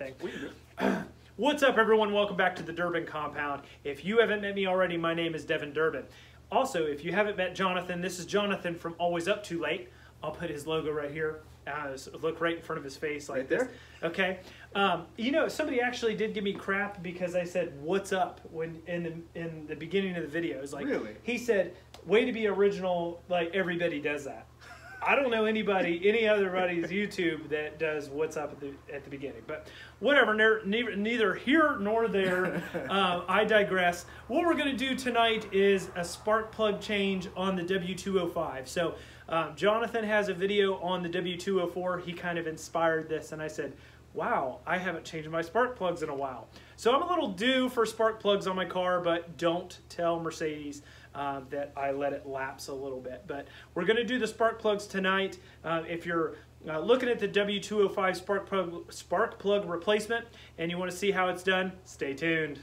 everything. What's up, everyone? Welcome back to the Durbin Compound. If you haven't met me already, my name is Devin Durbin. Also, if you haven't met Jonathan, this is Jonathan from Always Up Too Late. I'll put his logo right here. Uh, look right in front of his face, like Right this. Okay. Um, you know, somebody actually did give me crap because I said "What's up" when in the in the beginning of the video. It was like Really? he said, "Way to be original." Like everybody does that. I don't know anybody, any other body's YouTube that does "What's up" at the at the beginning. But whatever, neither, neither, neither here nor there. uh, I digress. What we're going to do tonight is a spark plug change on the W205. So. Um, Jonathan has a video on the W204. He kind of inspired this, and I said, wow, I haven't changed my spark plugs in a while. So I'm a little due for spark plugs on my car, but don't tell Mercedes uh, that I let it lapse a little bit. But we're going to do the spark plugs tonight. Uh, if you're uh, looking at the W205 spark plug, spark plug replacement and you want to see how it's done, stay tuned.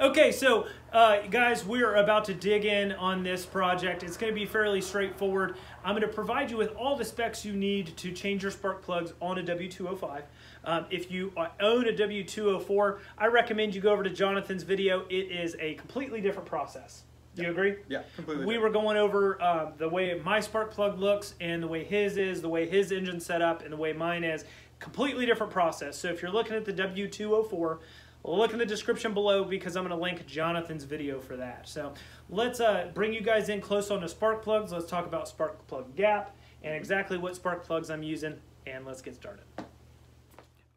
Okay, so uh, guys, we're about to dig in on this project. It's going to be fairly straightforward. I'm going to provide you with all the specs you need to change your spark plugs on a W205. Um, if you uh, own a W204, I recommend you go over to Jonathan's video. It is a completely different process. Do you agree? Yeah, completely. We were going over uh, the way my spark plug looks and the way his is, the way his engine's set up, and the way mine is. Completely different process. So if you're looking at the W204, look in the description below because I'm going to link Jonathan's video for that. So let's uh, bring you guys in close on the spark plugs. Let's talk about spark plug gap and exactly what spark plugs I'm using, and let's get started.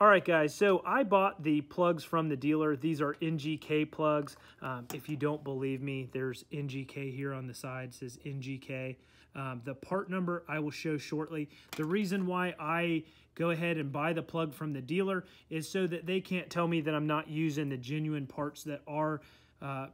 All right, guys, so I bought the plugs from the dealer. These are NGK plugs. Um, if you don't believe me, there's NGK here on the side, it says NGK. Um, the part number I will show shortly. The reason why I go ahead and buy the plug from the dealer is so that they can't tell me that I'm not using the genuine parts that are uh,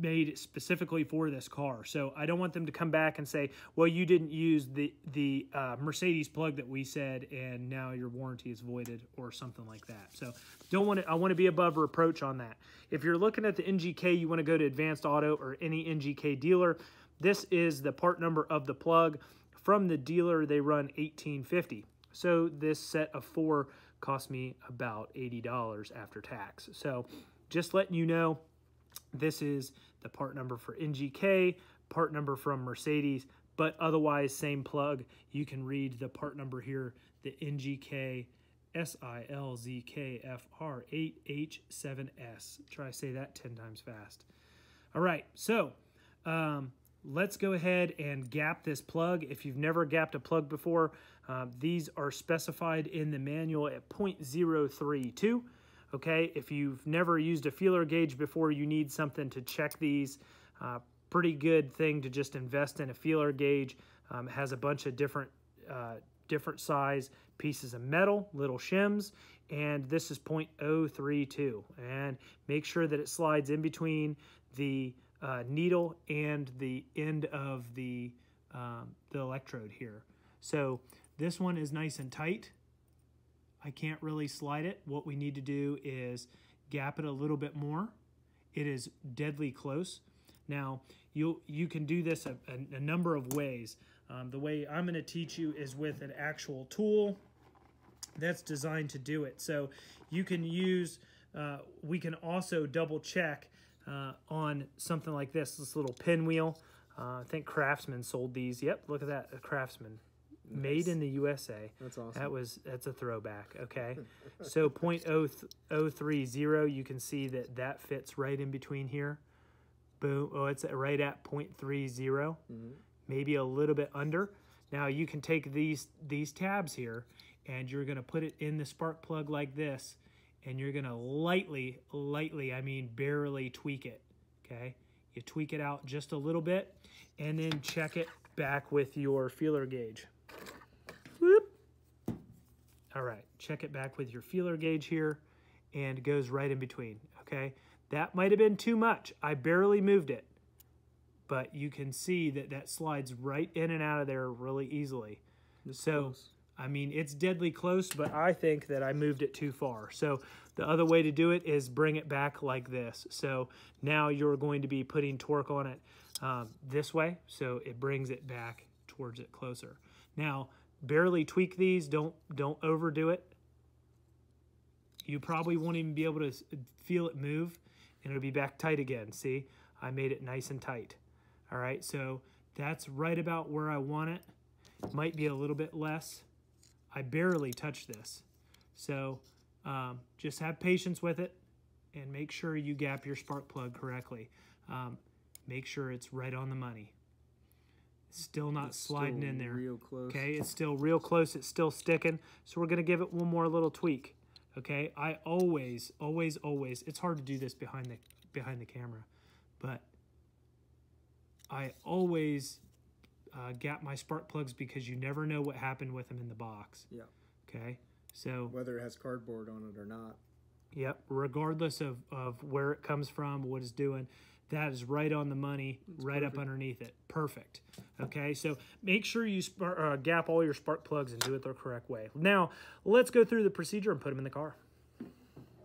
made specifically for this car. So I don't want them to come back and say, well, you didn't use the, the uh, Mercedes plug that we said, and now your warranty is voided or something like that. So don't want to, I want to be above reproach on that. If you're looking at the NGK, you want to go to Advanced Auto or any NGK dealer. This is the part number of the plug. From the dealer, they run 1850. So this set of four cost me about $80 after tax. So just letting you know, this is the part number for NGK, part number from Mercedes, but otherwise same plug. You can read the part number here, the NGK SILZKFR8H7S. Try to say that 10 times fast. All right, so um, let's go ahead and gap this plug. If you've never gapped a plug before, uh, these are specified in the manual at 0.032. Okay, if you've never used a feeler gauge before, you need something to check these. Uh, pretty good thing to just invest in a feeler gauge. Um, has a bunch of different uh, different size pieces of metal, little shims, and this is 0.032. And make sure that it slides in between the uh, needle and the end of the um, the electrode here. So this one is nice and tight. I can't really slide it. What we need to do is gap it a little bit more. It is deadly close. Now, you you can do this a, a, a number of ways. Um, the way I'm going to teach you is with an actual tool that's designed to do it. So you can use, uh, we can also double check uh, on something like this, this little pinwheel. Uh, I think Craftsman sold these. Yep, look at that, a Craftsman. Made in the USA. That's awesome. That was that's a throwback. Okay, so 0.030, you can see that that fits right in between here. Boom. Oh, it's right at 0.30, maybe a little bit under. Now you can take these these tabs here, and you're gonna put it in the spark plug like this, and you're gonna lightly, lightly, I mean barely tweak it. Okay, you tweak it out just a little bit, and then check it back with your feeler gauge. Whoop. All right, check it back with your feeler gauge here and goes right in between, okay? That might have been too much. I barely moved it, but you can see that that slides right in and out of there really easily. so, close. I mean, it's deadly close, but I think that I moved it too far. So the other way to do it is bring it back like this. So now you're going to be putting torque on it um, this way, so it brings it back towards it closer. Now, barely tweak these. Don't don't overdo it. You probably won't even be able to feel it move, and it'll be back tight again. See, I made it nice and tight. All right, so that's right about where I want it. Might be a little bit less. I barely touched this. So um, just have patience with it and make sure you gap your spark plug correctly. Um, make sure it's right on the money. Still not It's sliding still in there. real close. Okay, it's still real close. It's still sticking. So we're going to give it one more little tweak. Okay, I always, always, always, it's hard to do this behind the behind the camera, but I always uh, gap my spark plugs because you never know what happened with them in the box. Yeah. Okay, so Whether it has cardboard on it or not. Yep, regardless of, of where it comes from, what it's doing, that is right on the money, right up underneath it. Perfect. Okay, so make sure you spark, uh, gap all your spark plugs and do it the correct way. Now, let's go through the procedure and put them in the car.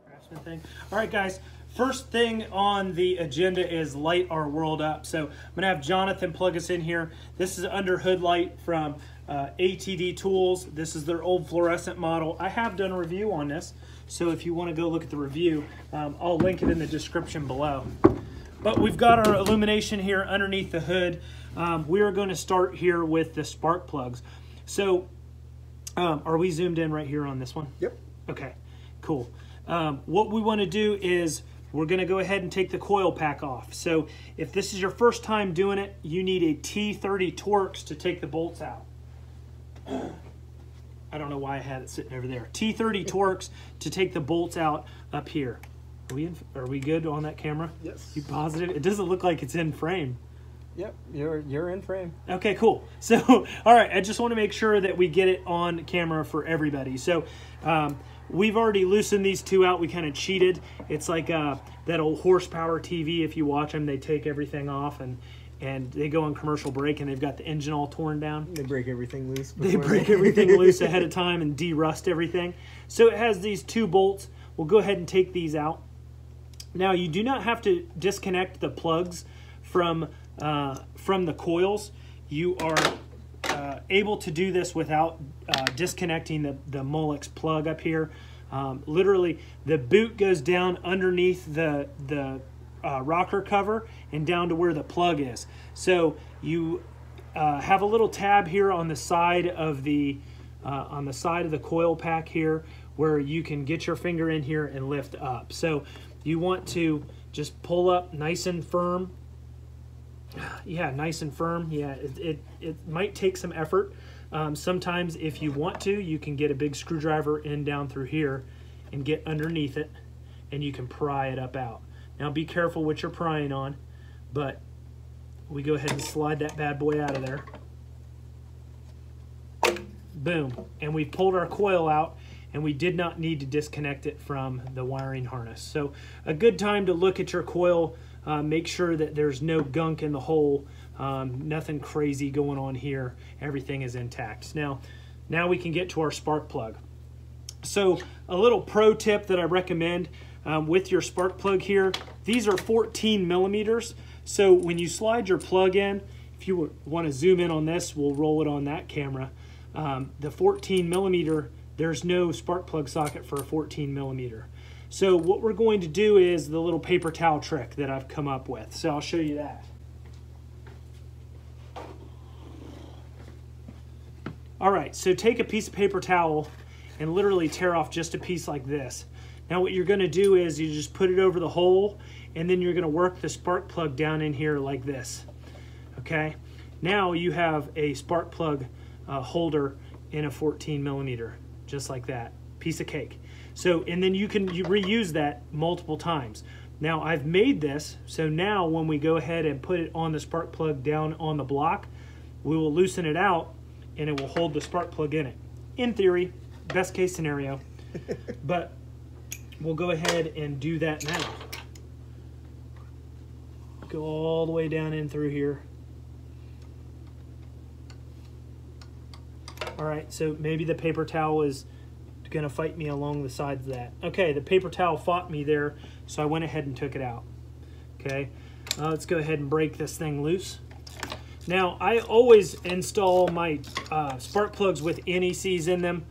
Craftsman thing. All right, guys. First thing on the agenda is light our world up. So I'm gonna have Jonathan plug us in here. This is under hood light from uh, ATD Tools. This is their old fluorescent model. I have done a review on this, so if you want to go look at the review, um, I'll link it in the description below. But we've got our illumination here underneath the hood. Um, we are going to start here with the spark plugs. So, um, are we zoomed in right here on this one? Yep. Okay, cool. Um, what we want to do is we're going to go ahead and take the coil pack off. So if this is your first time doing it, you need a T30 Torx to take the bolts out. I don't know why I had it sitting over there. T30 Torx to take the bolts out up here. Are we in, are we good on that camera? Yes. You positive? It doesn't look like it's in frame. Yep. You're you're in frame. Okay, cool. So, all right, I just want to make sure that we get it on camera for everybody. So, um, we've already loosened these two out. We kind of cheated. It's like uh, that old horsepower TV. If you watch them, they take everything off and and they go on commercial break and they've got the engine all torn down. They break everything loose. They break everything loose ahead of time and de-rust everything. So it has these two bolts. We'll go ahead and take these out. Now you do not have to disconnect the plugs from uh, from the coils. You are able to do this without uh, disconnecting the, the Molex plug up here. Um, literally, the boot goes down underneath the, the uh, rocker cover and down to where the plug is. So you uh, have a little tab here on the side of the uh, on the side of the coil pack here where you can get your finger in here and lift up. So you want to just pull up nice and firm yeah, nice and firm. Yeah, it, it, it might take some effort. Um, sometimes if you want to, you can get a big screwdriver in down through here and get underneath it and you can pry it up out. Now be careful what you're prying on, but we go ahead and slide that bad boy out of there. Boom. And we pulled our coil out and we did not need to disconnect it from the wiring harness. So a good time to look at your coil uh, make sure that there's no gunk in the hole, um, nothing crazy going on here. Everything is intact. Now, now we can get to our spark plug. So a little pro tip that I recommend um, with your spark plug here, these are 14 millimeters. So when you slide your plug in, if you want to zoom in on this, we'll roll it on that camera. Um, the 14 millimeter, there's no spark plug socket for a 14 millimeter. So what we're going to do is the little paper towel trick that I've come up with. So I'll show you that. All right, so take a piece of paper towel and literally tear off just a piece like this. Now what you're gonna do is you just put it over the hole and then you're gonna work the spark plug down in here like this, okay? Now you have a spark plug uh, holder in a 14 millimeter, just like that, piece of cake. So, and then you can you reuse that multiple times. Now I've made this, so now when we go ahead and put it on the spark plug down on the block, we will loosen it out and it will hold the spark plug in it. In theory, best case scenario, but we'll go ahead and do that now. Go all the way down in through here. All right, so maybe the paper towel is going to fight me along the sides of that. Okay, the paper towel fought me there, so I went ahead and took it out. Okay, uh, let's go ahead and break this thing loose. Now, I always install my uh, spark plugs with anti-seize in them,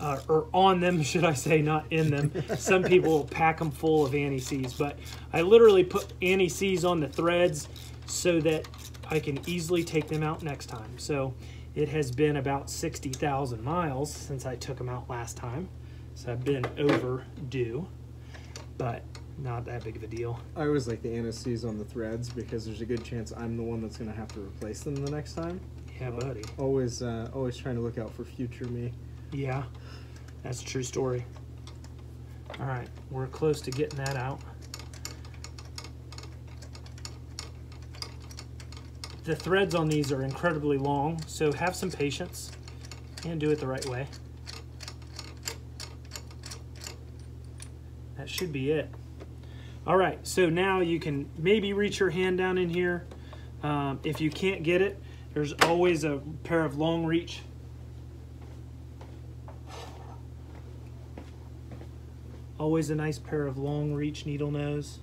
uh, or on them, should I say, not in them. Some people pack them full of anti-seize, but I literally put anti-seize on the threads so that I can easily take them out next time. So it has been about 60,000 miles since I took them out last time. So I've been overdue, but not that big of a deal. I always like the anti-seize on the threads because there's a good chance I'm the one that's gonna have to replace them the next time. Yeah, buddy. Always, uh, always trying to look out for future me. Yeah, that's a true story. All right, we're close to getting that out. The threads on these are incredibly long, so have some patience and do it the right way. That should be it. All right, so now you can maybe reach your hand down in here. Um, if you can't get it, there's always a pair of long reach Always a nice pair of long reach needle nose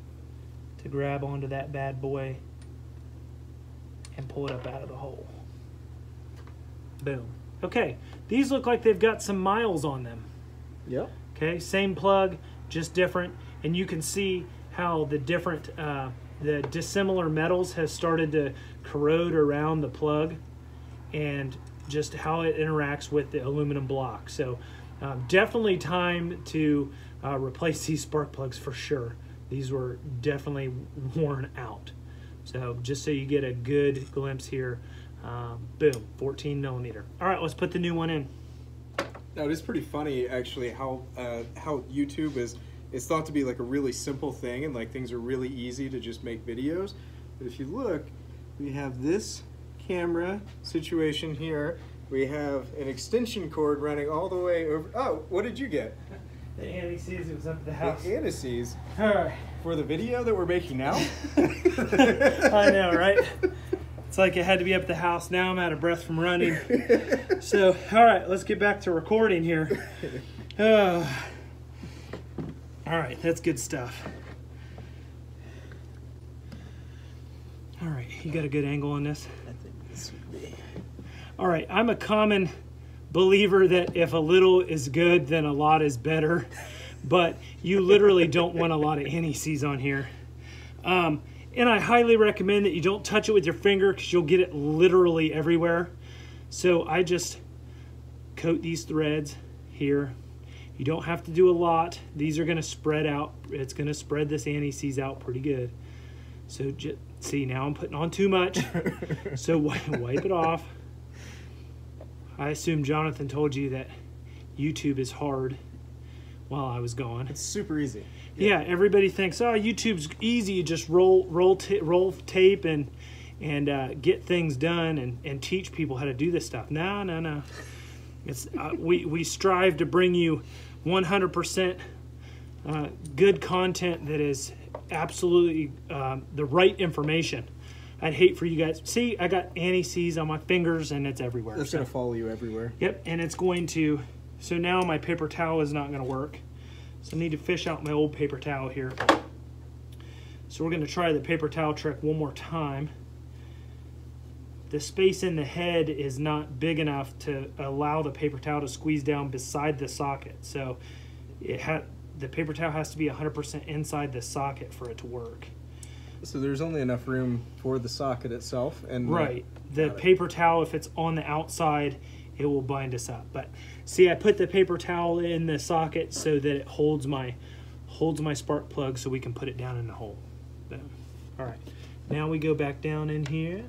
to grab onto that bad boy and pull it up out of the hole. Boom. Okay, these look like they've got some miles on them. Yep. Okay, same plug, just different. And you can see how the different, uh, the dissimilar metals has started to corrode around the plug and just how it interacts with the aluminum block. So um, definitely time to uh, replace these spark plugs for sure. These were definitely worn out. So just so you get a good glimpse here, um, boom, 14 millimeter. All right, let's put the new one in. Now it is pretty funny actually how uh, how YouTube is it's thought to be like a really simple thing and like things are really easy to just make videos. But if you look, we have this camera situation here. We have an extension cord running all the way over. Oh, what did you get? The sees it was up at the house. The sees. All right. for the video that we're making now. I know, right? It's like it had to be up at the house. Now I'm out of breath from running. So, all right, let's get back to recording here. Uh, all right, that's good stuff. All right, you got a good angle on this? I think this would be. All right, I'm a common believer that if a little is good, then a lot is better. But you literally don't want a lot of anti-seize on here. Um, and I highly recommend that you don't touch it with your finger because you'll get it literally everywhere. So I just coat these threads here. You don't have to do a lot. These are going to spread out. It's going to spread this anti-seize out pretty good. So just, see, now I'm putting on too much. so wipe it off. I assume Jonathan told you that YouTube is hard while I was gone. it's super easy. Yeah, everybody thinks, oh, YouTube's easy. You just roll roll ta- roll tape and and uh, get things done and, and teach people how to do this stuff. No, no, no. It's uh, we we strive to bring you 100% uh, good content that is absolutely um, the right information. I'd hate for you guys. See, I got anti-seize on my fingers and it's everywhere. That's So- gonna follow you everywhere. Yep, and it's going to. So now my paper towel is not going to work. So I need to fish out my old paper towel here. So we're going to try the paper towel trick one more time. The space in the head is not big enough to allow the paper towel to squeeze down beside the socket. So it ha- the paper towel has to be 100% inside the socket for it to work. So there's only enough room for the socket itself, and Right. The paper towel, if it's on the outside, it will bind us up. But see, I put the paper towel in the socket so that it holds my holds my spark plug, so we can put it down in the hole. Boom. All right. Now we go back down in here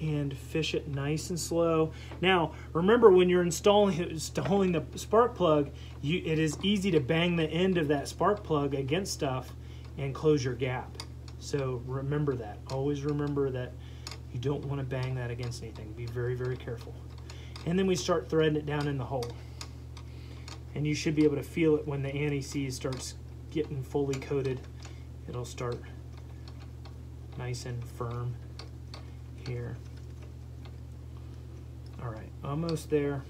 and fish it nice and slow. Now, remember when you're installing installing the spark plug, you it is easy to bang the end of that spark plug against stuff and close your gap. So remember that. Always remember that you don't want to bang that against anything. Be very, very careful. And then we start threading it down in the hole. And you should be able to feel it when the anti-seize starts getting fully coated. It'll start nice and firm here. All right, almost there.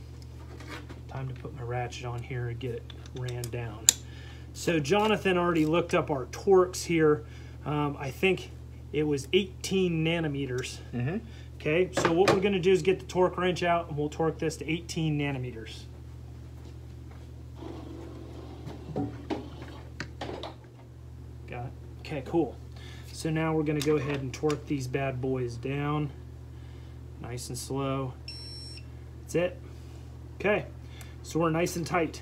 Time to put my ratchet on here and get it ran down. So Jonathan already looked up our torques here. Um, I think it was 18 nanometers. Mm-hmm. Okay, so what we're gonna do is get the torque wrench out and we'll torque this to 18 nanometers. Got it? Okay, cool. So now we're gonna go ahead and torque these bad boys down. Nice and slow. That's it. Okay, so we're nice and tight.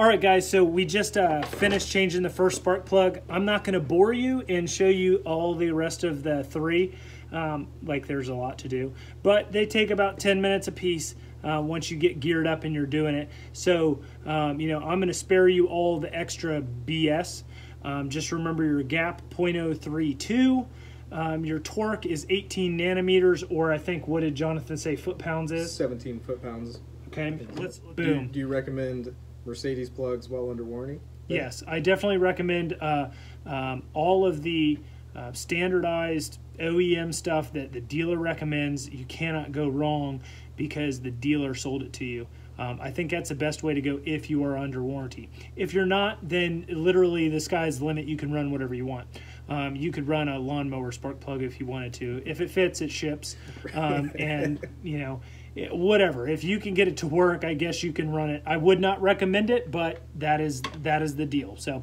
All right, guys, so we just uh, finished changing the first spark plug. I'm not going to bore you and show you all the rest of the three, um, like there's a lot to do, but they take about 10 minutes a piece uh, once you get geared up and you're doing it. So, um, you know, I'm going to spare you all the extra BS. Um, just remember your gap 0.032. Um, your torque is 18 nanometers, or I think, what did Jonathan say foot pounds is? 17 foot pounds. Okay, let's Do boom. do you recommend Mercedes plugs well under warranty? Yes, I definitely recommend uh, um, all of the uh, standardized OEM stuff that the dealer recommends. You cannot go wrong because the dealer sold it to you. Um, I think that's the best way to go if you are under warranty. If you're not, then literally the sky's the limit. You can run whatever you want. Um, you could run a lawnmower spark plug if you wanted to. If it fits, it ships. Um, and, you know, Eh, whatever. If you can get it to work, I guess you can run it. I would not recommend it, but that is that is the deal. So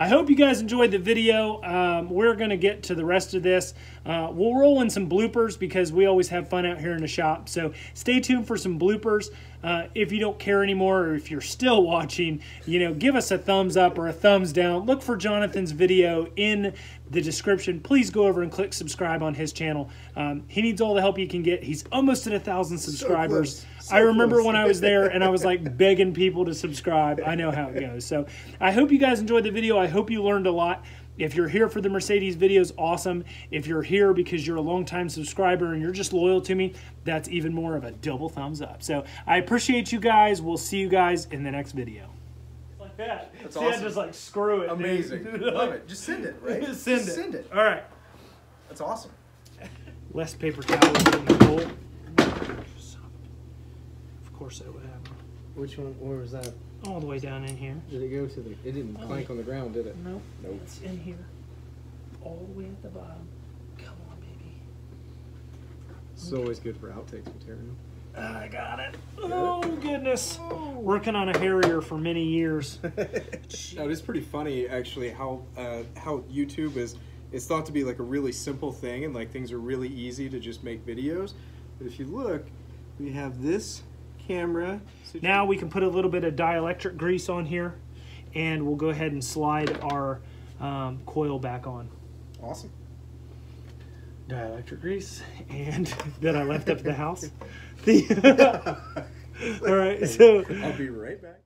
I hope you guys enjoyed the video. Um, we're going to get to the rest of this. Uh, we'll roll in some bloopers because we always have fun out here in the shop. So stay tuned for some bloopers. Uh, if you don't care anymore or if you're still watching, you know, give us a thumbs up or a thumbs down. Look for Jonathan's video in the description. Please go over and click subscribe on his channel. Um, he needs all the help he can get. He's almost at a thousand subscribers. close. So I remember when I was there and I was like begging people to subscribe. I know how it goes. So I hope you guys enjoyed the video. I hope you learned a lot. If you're here for the Mercedes videos, awesome. If you're here because you're a longtime subscriber and you're just loyal to me, that's even more of a double thumbs up. So I appreciate you guys. We'll see you guys in the next video. Like that. That's See, I awesome. just like screw it. dude. Amazing. Love it. Just send it, right? Just send Just it. Send it. All right. That's awesome. Less paper towels in the bowl. Of course I would have. Which one? Where was that? All the way down in here. Did it go to the? It didn't Oh. clank on the ground, did it? Nope. Nope. It's in here. All the way at the bottom. Come on, baby. It's always good for outtakes material. I got it. Got oh, goodness. Working on a Harrier for many years. No, it is pretty funny actually how uh, how YouTube is it's thought to be like a really simple thing and like things are really easy to just make videos. But if you look, we have this camera. situ- now we can put a little bit of dielectric grease on here and we'll go ahead and slide our um, coil back on. awesome. Dielectric grease and that I left up at the house. The- All right, so I'll be right back.